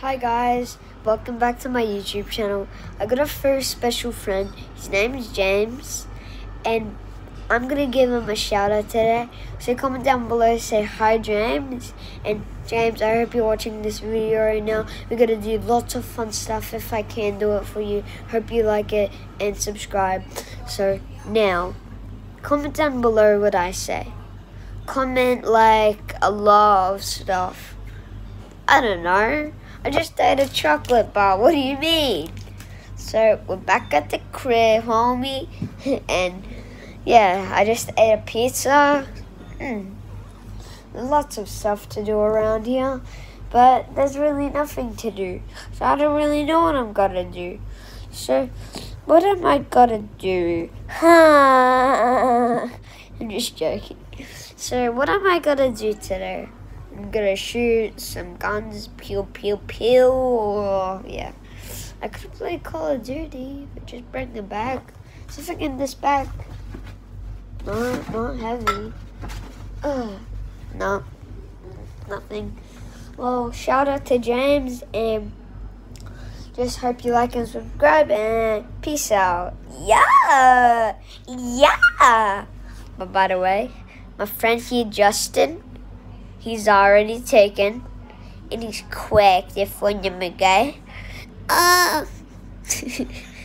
Hi guys, welcome back to my YouTube channel. I got a first special friend. His name is James, and I'm gonna give him a shout out today. So comment down below, say hi James, and James, I hope you're watching this video right now. We're gonna do lots of fun stuff if I can do it for you. Hope you like it and subscribe. So now, comment down below what I say. Comment like a lot of stuff. I don't know. I just ate a chocolate bar. What do you mean? So we're back at the crib, homie. and yeah, I just ate a pizza. Mm. Lots of stuff to do around here. But there's really nothing to do. So I don't really know what I'm gonna do. So what am I gonna do? I'm just joking. So what am I gonna do today? I'm gonna shoot some guns, pew pew pew. Yeah, I could play Call of Duty, but just bring the bag. See if I get this bag. Not, not heavy. Ugh, no, nothing. Well, shout out to James and just hope you like and subscribe and peace out. Yeah, yeah. But by the way, my friend here, Justin he's already taken. And he's quacked if when you guy. Uh